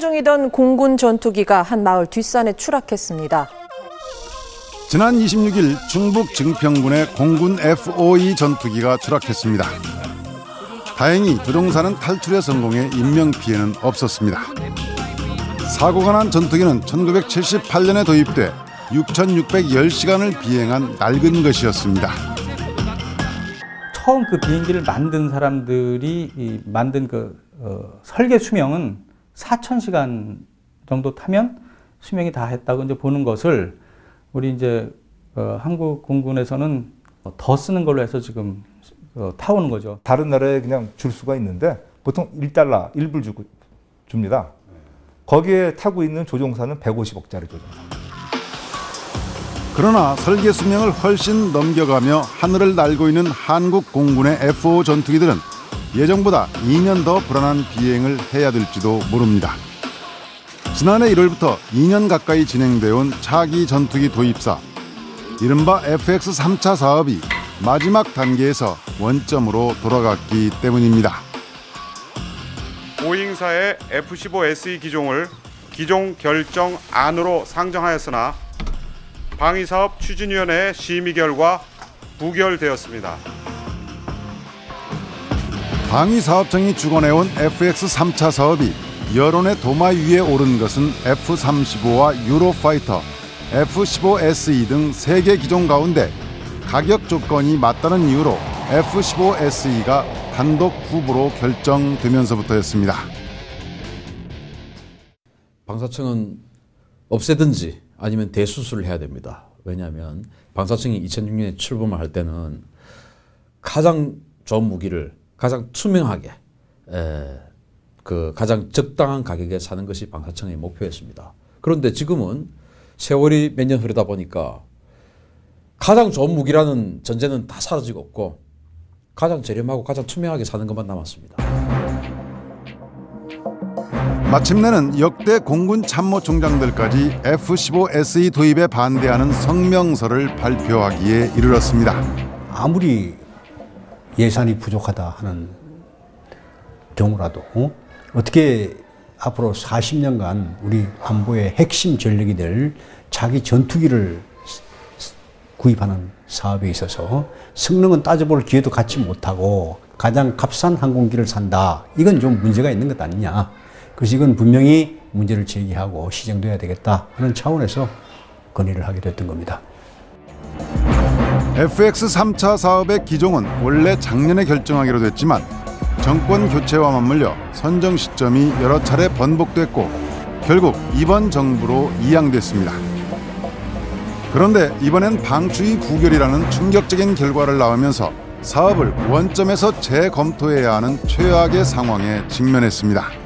중이던 공군 전투기가 한 마을 뒷산에 추락했습니다. 지난 26일 중북 증평군의 공군 F-52 전투기가 추락했습니다. 다행히 조종사는 탈출에 성공해 인명 피해는 없었습니다. 사고가 난 전투기는 1978년에 도입돼 6,610시간을 비행한 낡은 것이었습니다. 처음 그 비행기를 만든 사람들이 만든 그 어, 설계 수명은 4,000시간 정도 타면 수명이 다 했다고 이제 보는 것을 우리 이제 어, 한국 공군에서는 더 쓰는 걸로 해서 지금 어, 타오는 거죠. 다른 나라에 그냥 줄 수가 있는데 보통 1달러 1불 주고 줍니다. 거기에 타고 있는 조종사는 150억짜리 조종사. 그러나 설계 수명을 훨씬 넘겨가며 하늘을 날고 있는 한국 공군의 F-5 전투기들은 예정보다 2년 더 불안한 비행을 해야 될지도 모릅니다. 지난해 1월부터 2년 가까이 진행되어 온 차기 전투기 도입사 이른바 FX 3차 사업이 마지막 단계에서 원점으로 돌아갔기 때문입니다. 보잉사의 F-15SE 기종을 기종 결정 안으로 상정하였으나 방위사업 추진위원회 심의 결과 부결되었습니다. 방위사업청이 주관해온 FX 3차 사업이 여론의 도마 위에 오른 것은 F-35와 유로파이터, F-15SE 등세개 기종 가운데 가격 조건이 맞다는 이유로 F-15SE가 단독 후보로 결정되면서부터였습니다. 방사청은 없애든지 아니면 대수술을 해야 됩니다. 왜냐하면 방사청이 2006년에 출범을 할 때는 가장 좋은 무기를 가장 투명하게 에, 그 가장 적당한 가격에 사는 것이 방사청의 목표였습니다. 그런데 지금은 세월이 몇 년 흐르다 보니까 가장 좋은 무기라는 전제는 다 사라지고 없고 가장 저렴하고 가장 투명하게 사는 것만 남았습니다. 마침내는 역대 공군 참모총장들까지 F-15SE 도입에 반대하는 성명서를 발표하기에 이르렀습니다. 아무리 예산이 부족하다 하는 경우라도 어? 떻게 앞으로 40년간 우리 안보의 핵심 전력이 될 자기 전투기를 구입하는 사업에 있어서 성능은 따져볼 기회도 갖지 못하고 가장 값싼 항공기를 산다. 이건 좀 문제가 있는 것 아니냐. 그래서 이건 분명히 문제를 제기하고 시정돼야 되겠다 하는 차원에서 건의를 하게 됐던 겁니다. FX 3차 사업의 기종은 원래 작년에 결정하기로 됐지만 정권 교체와 맞물려 선정 시점이 여러 차례 번복됐고 결국 이번 정부로 이양됐습니다. 그런데 이번엔 방추위 부결이라는 충격적인 결과를 낳으면서 사업을 원점에서 재검토해야 하는 최악의 상황에 직면했습니다.